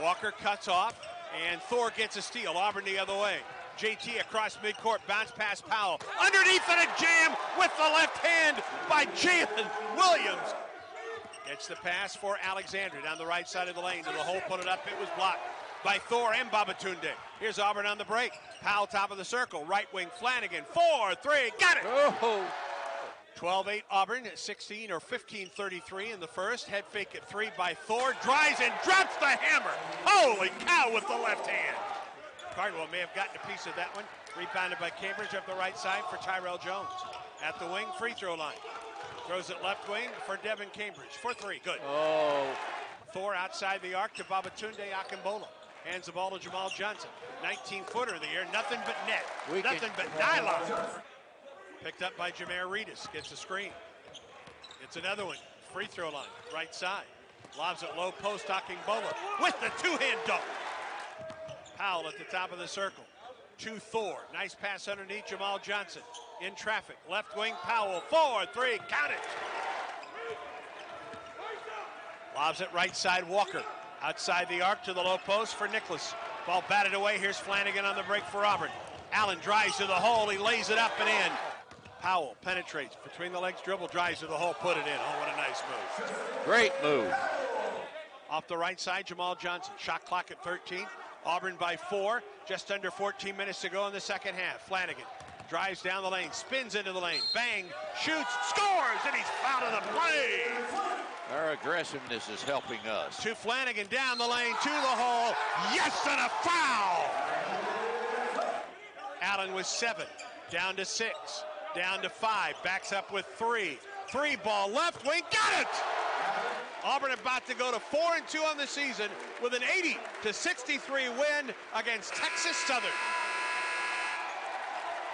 Walker cuts off, and Thor gets a steal. Auburn the other way. JT across midcourt, bounce pass Powell. Underneath and a jam with the left hand by Jaylin Williams. Gets the pass for Alexander down the right side of the lane to the hole, put it up. It was blocked by Thor and Babatunde. Here's Auburn on the break. Powell top of the circle, right wing Flanagan, Four, three, got it. Oh, 12-8 Auburn at 16 or 15-33 in the first. Head fake at three by Thor. Drives and drops the hammer. Holy cow with the left hand. Cardwell may have gotten a piece of that one. Rebounded by Cambridge up the right side for Tyrell Jones. At the wing, free throw line. Throws it left wing for Devan Cambridge. For three, good. oh. Thor outside the arc to Babatunde Akingbade. Hands the ball to Jamal Johnson. 19 footer of the year, nothing but net. We nothing but nylon. Picked up by Jameer Reedus. Gets a screen. It's another one. Free throw line, right side. Lobs it low post, Akingbade with the two-hand dunk. Powell at the top of the circle. To Thor. Nice pass underneath Jamal Johnson. In traffic. Left wing Powell. Four, three. Count it. Lobs it right side Walker. Outside the arc to the low post for Nicholas. Ball batted away. Here's Flanagan on the break for Auburn. Allen drives to the hole. He lays it up and in. Powell penetrates between the legs, dribble, drives to the hole, put it in. Oh, what a nice move. Great move. Off the right side, Jamal Johnson. Shot clock at 13. Auburn by four. Just under 14 minutes to go in the second half. Flanagan drives down the lane, spins into the lane, bang, shoots, scores, and he's out of the play. Our aggressiveness is helping us. To Flanagan down the lane, to the hole. Yes, and a foul. Allen was seven, down to six, down to five, backs up with three. Three ball left wing, got it! Auburn about to go to four and two on the season with an 80 to 63 win against Texas Southern.